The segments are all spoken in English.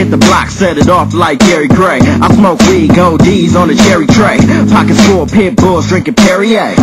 Hit the block, set it off like Gary Gray. I smoke weed, gold D's on a cherry tray. Pockets full of pit bulls, drinking Perrier.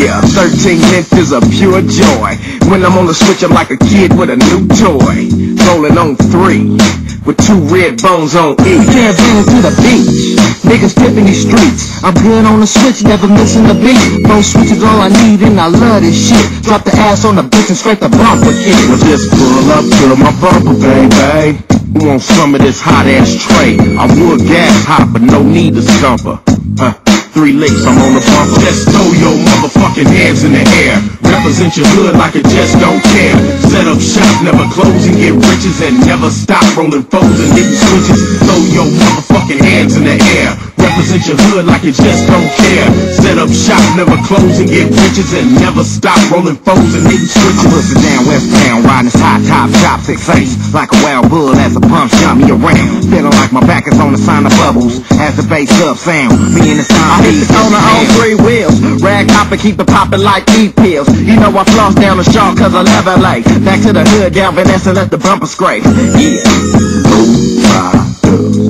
yeah, 13 inches of pure joy. When I'm on the switch, I'm like a kid with a new toy. Rolling on three, with two red bones on each. Caravan to the beach, niggas tipping these streets. I'm good on the switch, never missing a beat. Both switches all I need, and I love this shit. Drop the ass on the bitch and scrape the bumper kid. Well, just pull up to my bumper, baby. Who want some of this hot ass tray? I would gas hot, but no need to scumper. Uh, three licks, I'm on the bumper. Just throw your motherfucking hands in the air. Represent your hood like it just don't care. Set up shop, never close and get riches and never stop rolling foes and hitting switches. Throw your motherfucking hands in the air. Represent your hood like it just don't care. Set up shop, never close and get riches and never stop rolling foes and hitting switches. I'm down West Town, riding this hot top shop six face like a wild bull as the pump shot me around. My back is on the sign of bubbles as the bass up sound. Me and the sound. I hit the corner on three wheels. Rag and keep it poppin' like E pills. You know I floss down the shaw cause I love LA. Back to the hood, down Vanessa, let the bumper scrape. Yeah.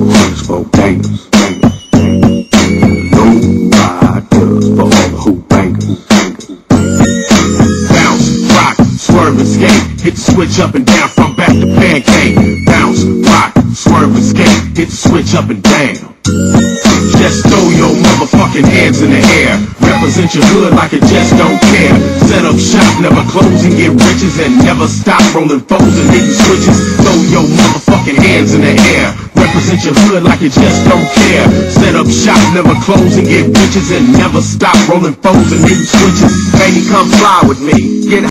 Riders, for bangers. Low riders for all the hoop bangers. Bounce, rock, swerve skate. Hit the switch up and down from back to pancake. Bounce, rock, swerve and skate. Hit the switch up and down. Just throw your motherfucking hands in the air. Represent your hood like it just don't care. Set up shop, never close and get riches and never stop rolling foes and hitting switches. Throw your motherfucking hands in the air. Represent your hood like it just don't care. Set up shop, never close and get riches and never stop rolling foes and hitting switches. Baby, come fly with me. Get